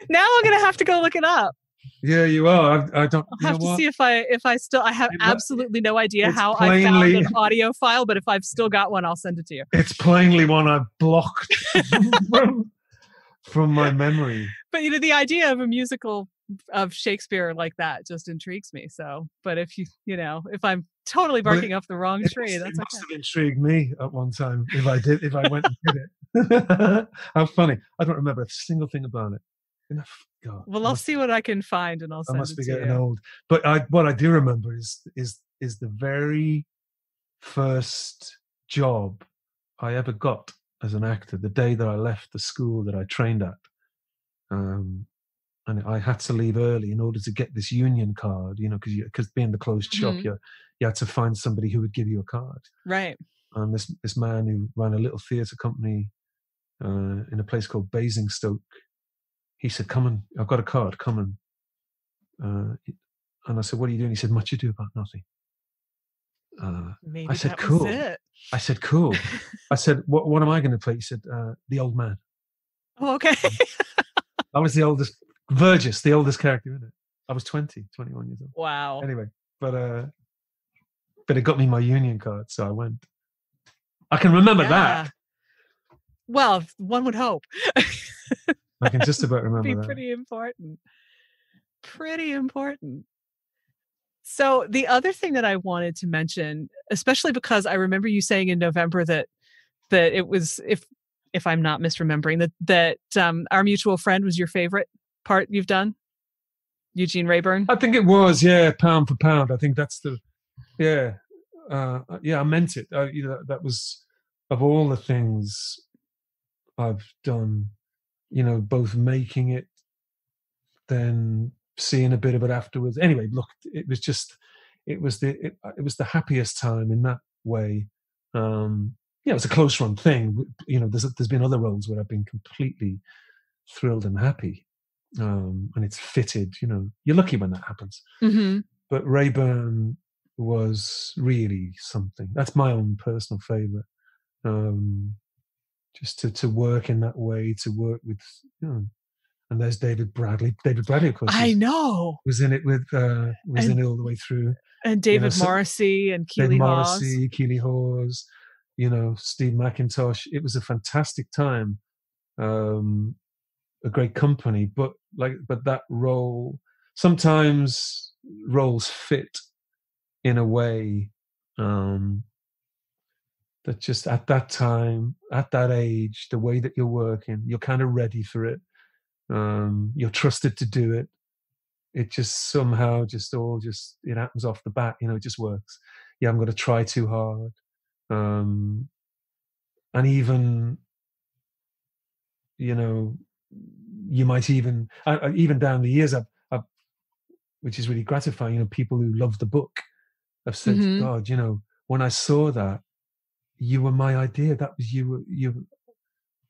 now I'm gonna have to go look it up. Yeah, you are. I, I don't. I'll have to what? see if I if I still. I have it, absolutely no idea how plainly, I found an audio file, but if I've still got one, I'll send it to you. It's plainly one I've blocked from, from my memory. But you know, the idea of a musical of Shakespeare like that just intrigues me. So, but if you, you know, if I'm totally barking well, it, up the wrong tree, must, that's it okay. must have intrigued me at one time if I did, if I went and did it. How funny! I don't remember a single thing about it. God, well, I'll see what I can find, and I'll. I must be getting you. old, but I, what I do remember is is is the very first job I ever got as an actor. The day that I left the school that I trained at, um, and I had to leave early in order to get this union card. You know, because because being the closed shop, mm-hmm. you you had to find somebody who would give you a card. Right. And this this man who ran a little theatre company uh, in a place called Basingstoke he said, "Come and I've got a card. Come and." Uh, and I said, "What are you doing?" He said, "Much ado about nothing." Uh, Maybe I said, "Cool." I said, "Cool." I said, "What? What am I going to play?" He said, uh, "The old man." Oh, okay. I was the oldest, Verges, the oldest character in it. I was 20, 21 years old. Wow. Anyway, but uh, but it got me my union card, so I went. I can remember yeah. that. Well, one would hope. I can just about remember be that. pretty important. Pretty important. So the other thing that I wanted to mention, especially because I remember you saying in November that that it was if if I'm not misremembering that that um, our mutual friend was your favorite part you've done, Eugene Wrayburn. I think it was, yeah, pound for pound. I think that's the, yeah, uh, yeah. I meant it. Uh, you know, that was of all the things I've done you know, both making it, then seeing a bit of it afterwards. Anyway, look, it was just, it was the, it, it was the happiest time in that way. Um, yeah, it was a close run thing. You know, there's there's been other roles where I've been completely thrilled and happy, um, and it's fitted. You know, you're lucky when that happens. Mm-hmm. But Wrayburn was really something. That's my own personal favorite. Um, just to, to work in that way, to work with, you know, and there's David Bradley. David Bradley, of course, I know was in it with uh, was and, in it all the way through. And David you know, Morrissey and Keeley Hawes. Morrissey, Keeley Hawes, you know, Steve Mackintosh. It was a fantastic time, um, a great company. But like, but that role sometimes roles fit in a way um, that just at that time, at that age, the way that you're working, you're kind of ready for it. Um, you're trusted to do it. It just somehow just all just it happens off the bat. You know, it just works. Yeah, I'm going to try too hard. Um, and even, you know, you might even uh, even down the years, I've, I've, which is really gratifying. You know, people who love the book have said, mm-hmm. "God, you know, when I saw that." You were my idea. That was you. You,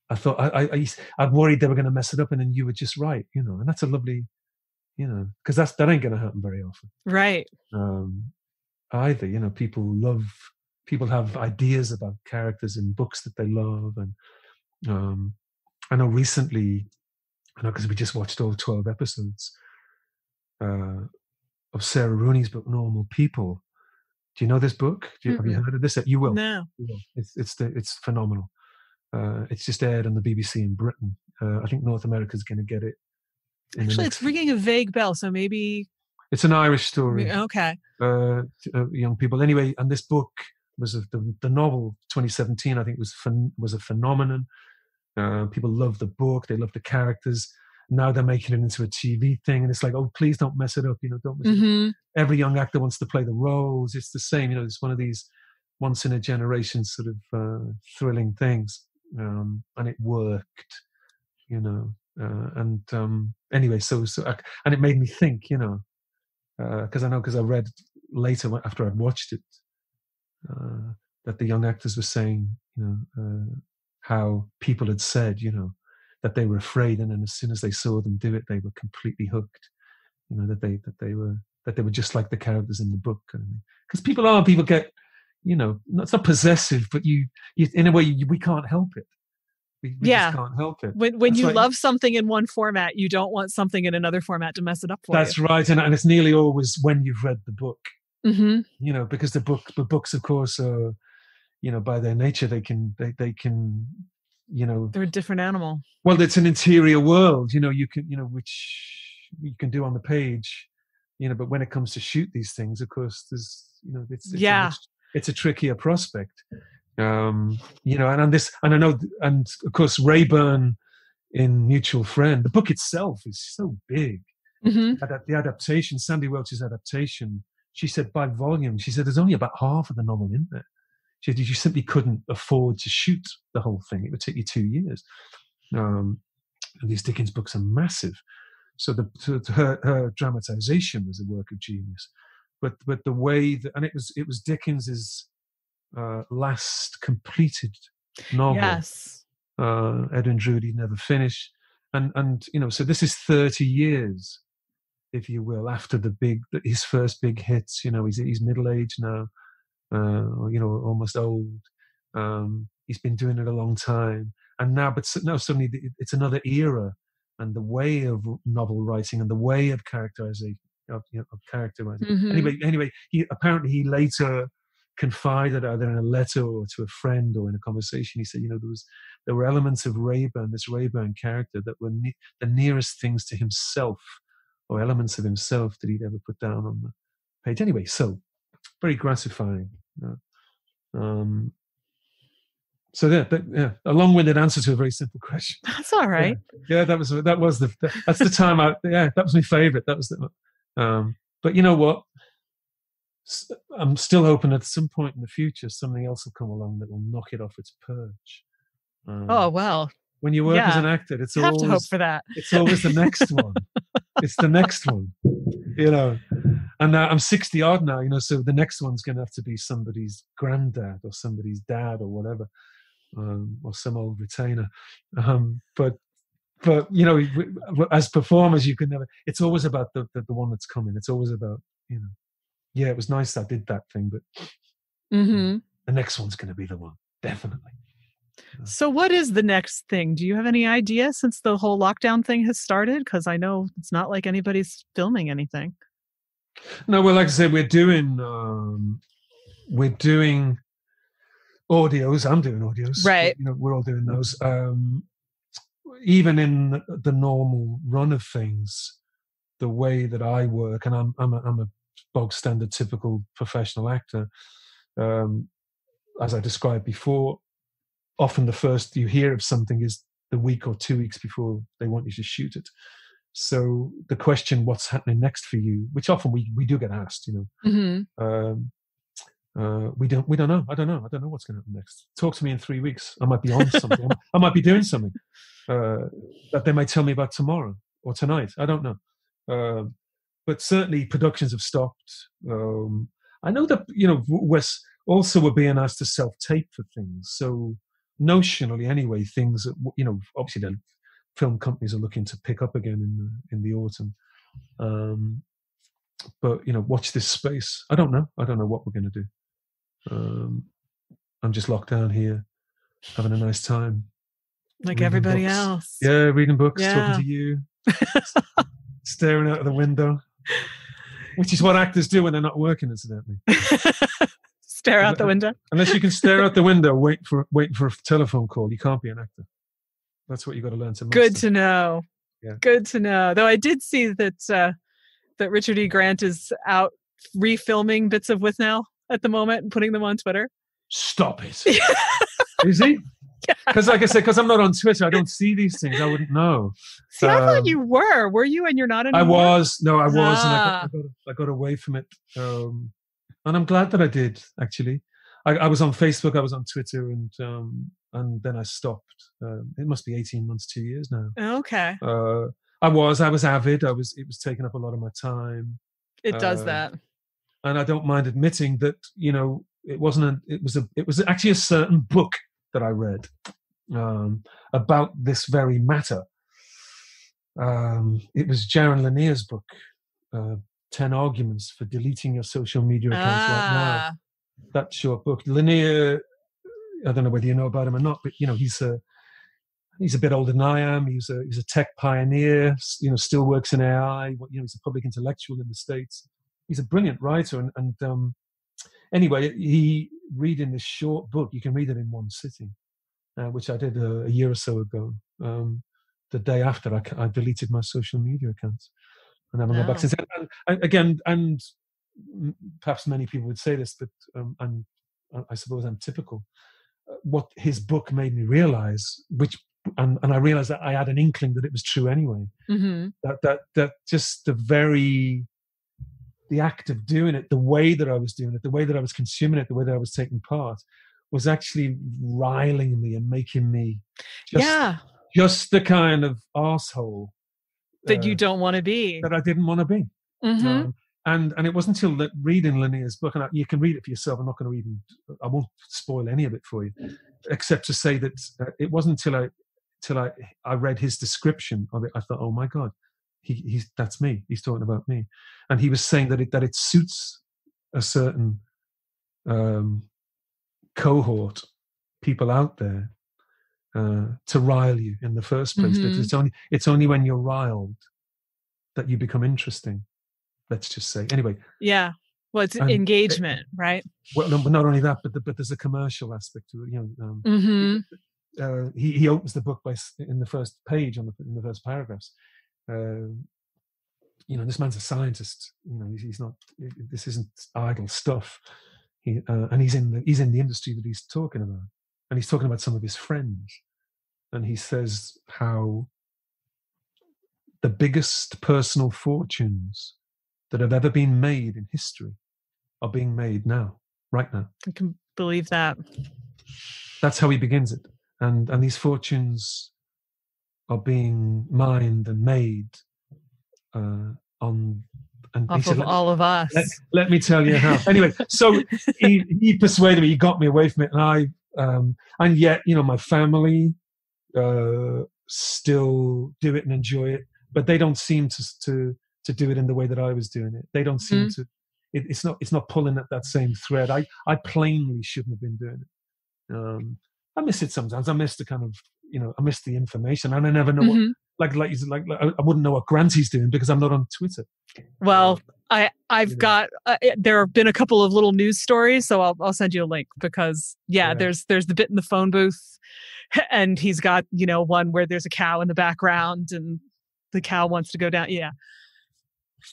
I thought I, I, I would worried they were going to mess it up, and then you were just right, you know, and that's a lovely, you know, because that's that ain't going to happen very often, right? Um, either, you know, people love people have ideas about characters in books that they love, and um, I know recently, I know because we just watched all twelve episodes uh, of Sarah Rooney's book Normal People. Do you know this book? You, have you heard of this? You will. No. You will. It's it's the, it's phenomenal. Uh, it's just aired on the BBC in Britain. Uh, I think North America is going to get it. Actually, it's ringing a vague bell, so maybe it's an Irish story. Okay. Uh, uh, young people. Anyway, and this book was a, the, the novel 2017. I think was was a phenomenon. Uh, people love the book. They love the characters. Now they're making it into a TV thing, and it's like, oh, please don't mess it up. You know, don't. Mm-hmm. Every young actor wants to play the roles. It's the same. You know, it's one of these once in a generation sort of uh, thrilling things um, and it worked, you know. Uh, and um, anyway, so so I, and it made me think, you know, because uh, I know because I read later after I'd watched it uh, that the young actors were saying, you know, uh, how people had said, you know, that they were afraid, and then as soon as they saw them do it, they were completely hooked. You know that they that they were that they were just like the characters in the book. Because people are people get you know, it's not possessive, but you, you in a way, you, we can't help it. We, we yeah. can't help it. When, when you love something in one format, you don't want something in another format to mess it up for that's you. right, and, and it's nearly always when you've read the book. Mm-hmm. You know, because the book, the books, of course, are, you know, by their nature, they can, they, they can, you know, they're a different animal. Well, it's an interior world. You know, you can, you know, which you can do on the page. You know, but when it comes to shoot these things, of course, there's, you know, it's, it's yeah it's a trickier prospect. Um, you know, and, and this, and I know, and of course, Wrayburn in Mutual Friend, the book itself is so big. Mm-hmm. The adaptation, Sandy Welch's adaptation, she said by volume, she said there's only about half of the novel in there. She said you simply couldn't afford to shoot the whole thing. It would take you two years. Um, and these Dickens books are massive. So the so her, her dramatization was a work of genius but but the way that and it was it was Dickens's uh, last completed novel. Yes. Uh, Edwin Drood never finished, and and you know so this is thirty years, if you will, after the big his first big hits. You know he's he's middle aged now, uh, you know almost old. Um, he's been doing it a long time, and now but now suddenly it's another era, and the way of novel writing and the way of characterization of, you know, of character writing. Mm-hmm. Anyway, anyway, he apparently he later confided either in a letter or to a friend or in a conversation. He said, you know, there was there were elements of Wrayburn, this Wrayburn character, that were ne- the nearest things to himself or elements of himself that he'd ever put down on the page. Anyway, so very gratifying. um, so yeah, that, yeah, a long-winded answer to a very simple question. That's all right. Yeah, yeah that was that was the that's the time I yeah that was my favorite. That was the um, but you know what? I'm still hoping at some point in the future something else will come along that will knock it off its perch. Um, oh well. When you work yeah. as an actor, it's you always have to hope for that. It's always the next one. it's the next one. You know, and uh, I'm 60 odd now. You know, so the next one's going to have to be somebody's granddad or somebody's dad or whatever, um, or some old retainer. Um, but but you know, as performers, you can never. It's always about the, the, the one that's coming. It's always about you know. Yeah, it was nice I did that thing, but mm-hmm. the next one's going to be the one, definitely. So, what is the next thing? Do you have any idea since the whole lockdown thing has started? Because I know it's not like anybody's filming anything. No, well, like I said, we're doing um, we're doing audios. I'm doing audios, right? You know, we're all doing those. Um, even in the normal run of things, the way that I work, and I'm I'm a, I'm a bog standard typical professional actor, um, as I described before. Often the first you hear of something is the week or two weeks before they want you to shoot it. So the question, "What's happening next for you?" which often we we do get asked, you know, mm-hmm. um, uh, we don't we don't know. I don't know. I don't know what's going to happen next. Talk to me in three weeks. I might be on something. I might be doing something uh, that they might tell me about tomorrow or tonight. I don't know. Um, but certainly productions have stopped. Um, I know that you know Wes also were being asked to self tape for things. So notionally anyway, things you know, obviously the film companies are looking to pick up again in the in the autumn. Um, but you know, watch this space. I don't know. I don't know what we're going to do. Um, I'm just locked down here, having a nice time, like everybody books. else. Yeah, reading books, Yeah. talking to you, staring out of the window, which is what actors do when they're not working, incidentally. Stare out the window. Unless you can stare out the window, wait for waiting for a telephone call, you can't be an actor. That's what you got to learn to. Good to know. Yeah. Good to know. Though I did see that uh, that Richard E. Grant is out refilming bits of Withnail at the moment and putting them on Twitter. Stop it. Is he? Because, like I said, because I'm not on Twitter, I don't see these things. I wouldn't know. See, I thought Um, you were. Were you? And you're not in. I was no, I was, and I Ah. got, I got, I got away from it, um, and I'm glad that I did. Actually, I, I was on Facebook, I was on Twitter, and um, and then I stopped. Um, it must be 18 months, two years now. Okay, Uh, I was, I was avid. I was, it was taking up a lot of my time, it does uh, that. and I don't mind admitting that you know it wasn't. A, it was a. It was actually a certain book that I read um, about this very matter. Um, it was Jaron Lanier's book, uh, 10 Arguments for Deleting Your Social Media Accounts Right Now. Ah, That short book. Lanier, I don't know whether you know about him or not, but you know, he's a he's a bit older than I am. He's a he's a tech pioneer, you know, still works in AI. You know, he's a public intellectual in the States. He's a brilliant writer and, and um anyway, he reading this short book, you can read it in one sitting, uh, which I did a, a year or so ago. Um, the day after I, I, deleted my social media accounts and haven't gone back since. And, and again, and perhaps many people would say this, but um, and I suppose I'm typical. What his book made me realize, which and, and I realized that I had an inkling that it was true anyway. hmm That that that just the very the act of doing it, the way that I was doing it, the way that I was consuming it, the way that I was taking part, was actually riling me and making me just, yeah, just the kind of asshole that you uh, don't want to be. that I didn't want to be. hmm Um, and and it wasn't until that reading Lanier's book, and I, you can read it for yourself. I'm not going to even, I won't spoil any of it for you, except to say that uh, it wasn't until I, till I, I read his description of it, I thought, oh my god, he, he's that's me. He's talking about me, and he was saying that it that it suits a certain um, cohort, people out there, uh, to rile you in the first place. Because Mhm. it's only it's only when you're riled that you become interesting. Let's just say. Anyway, yeah. Well, it's And it- engagement, right? well, no, but not only that, but the, but there's a commercial aspect to it. You know, um, hmm uh, he he opens the book by in the first page on the in the first paragraphs. Um, you know, this man's a scientist. You know, he's, he's not. This isn't idle stuff. He uh, and he's in the he's in the industry that he's talking about, and he's talking about some of his friends, and he says how the biggest personal fortunes that have ever been made in history are being made now, right now I can believe that. that's how he begins it and and these fortunes are being mined and made uh, on and Off said, of all of us. let, let me tell you how anyway so he, he persuaded me he got me away from it and i um and yet you know my family uh still do it and enjoy it but they don't seem to to to do it in the way that i was doing it they don't seem to it, it's not it's not pulling at that same thread i i plainly shouldn't have been doing it um i miss it sometimes i miss the kind of you know i miss the information and i never know what Mhm. like like like, like I I wouldn't know what Granty's doing because I'm not on Twitter. Well, I I've you know. got uh, there have been a couple of little news stories, so I'll I'll send you a link because yeah, Yeah. there's there's the bit in the phone booth, and he's got you know one where there's a cow in the background and the cow wants to go down. Yeah,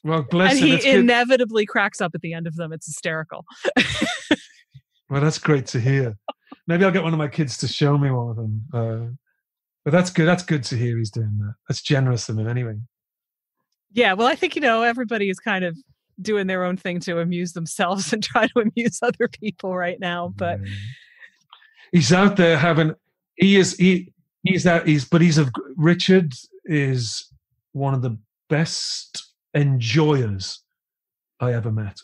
Well, bless and him. he it's good. inevitably cracks up at the end of them. It's hysterical. Well, that's great to hear. Maybe I'll get one of my kids to show me one of them. Uh, but that's good. That's good to hear he's doing that. That's generous of him, anyway. Yeah, well, I think you know everybody is kind of doing their own thing to amuse themselves and try to amuse other people right now. But Yeah. he's out there having. He is. He. He's that. He's. But he's a. Richard is one of the best enjoyers I ever met.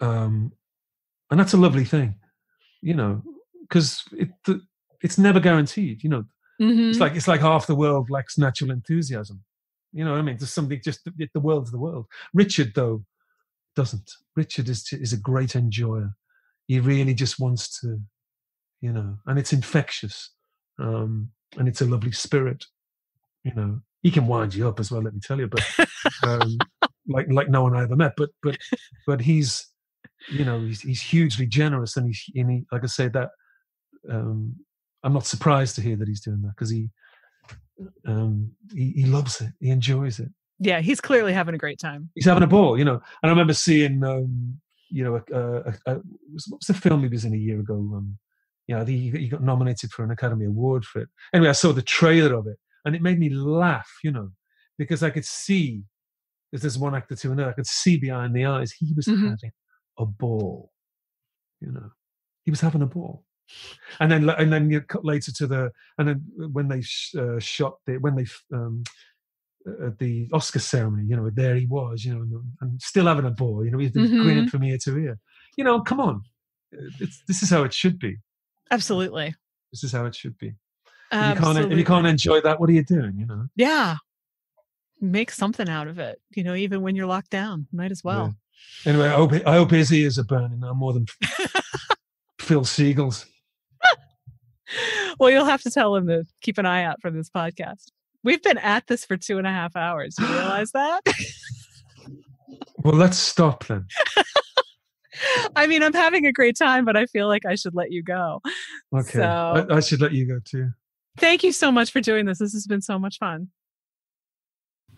Um, and that's a lovely thing, you know. because it it's never guaranteed. You know, Mhm. it's like it's like half the world lacks natural enthusiasm. You know what I mean? There's something just the, the world's the world. Richard though doesn't. Richard is is a great enjoyer. He really just wants to, you know, and it's infectious, um, and it's a lovely spirit. You know, he can wind you up as well. Let me tell you, but um, like like no one I ever met. But but but he's, you know, he's he's hugely generous, and he's and he, like I say that. Um, I'm not surprised to hear that he's doing that because he, um, he he loves it. He enjoys it. Yeah, he's clearly having a great time. He's having a ball, you know. And I remember seeing, um, you know, a, a, a, what was the film he was in a year ago? Um, you know, he, he got nominated for an Academy Award for it. Anyway, I saw the trailer of it, and it made me laugh, you know, because I could see if there's one actor to another, I could see behind the eyes he was Mhm. having a ball, you know, he was having a ball. And then, and then you cut later to the, and then when they sh- uh, shot the, when they um, at the Oscar ceremony, you know, there he was, you know, and, and still having a ball, you know, he's Mhm. grinning from ear to ear. You know, come on, it's, this is how it should be. Absolutely. This is how it should be. If you, can't, if you can't enjoy that, what are you doing? You know. Yeah. Make something out of it. You know, even when you're locked down, might as well. Yeah. Anyway, I hope I hope his ears are burning now more than Phil Segal's. well, you'll have to tell him to keep an eye out for this podcast. We've been at this for two and a half hours. You realize that? Well, let's stop then. I mean, I'm having a great time, but I feel like I should let you go. Okay, So- I, I should let you go too. Thank you so much for doing this. This has been so much fun.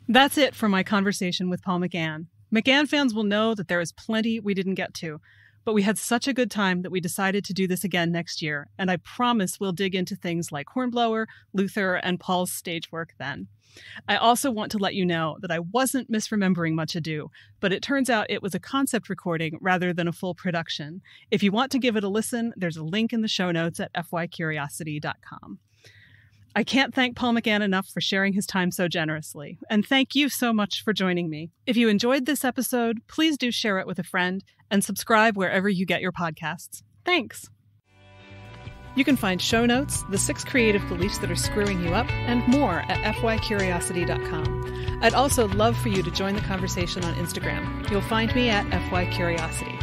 That's it for my conversation with Paul McGann. McGann fans will know that there is plenty we didn't get to, but we had such a good time that we decided to do this again next year, and I promise we'll dig into things like Hornblower, Luther, and Paul's stage work then. I also want to let you know that I wasn't misremembering Much Ado, but it turns out it was a concept recording rather than a full production. If you want to give it a listen, there's a link in the show notes at fycuriosity.com. I can't thank Paul McGann enough for sharing his time so generously, and thank you so much for joining me. If you enjoyed this episode, please do share it with a friend and subscribe wherever you get your podcasts. Thanks. You can find show notes, the six creative beliefs that are screwing you up, and more at fycuriosity.com. I'd also love for you to join the conversation on Instagram. You'll find me at fycuriosity.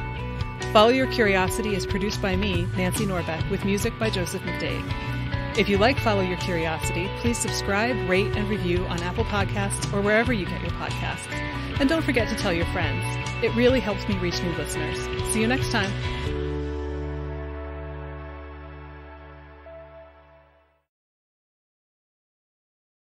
Follow Your Curiosity is produced by me, Nancy Norbeck, with music by Joseph McDade. If you like Follow Your Curiosity, please subscribe, rate, and review on Apple Podcasts or wherever you get your podcasts. And don't forget to tell your friends. It really helps me reach new listeners. See you next time.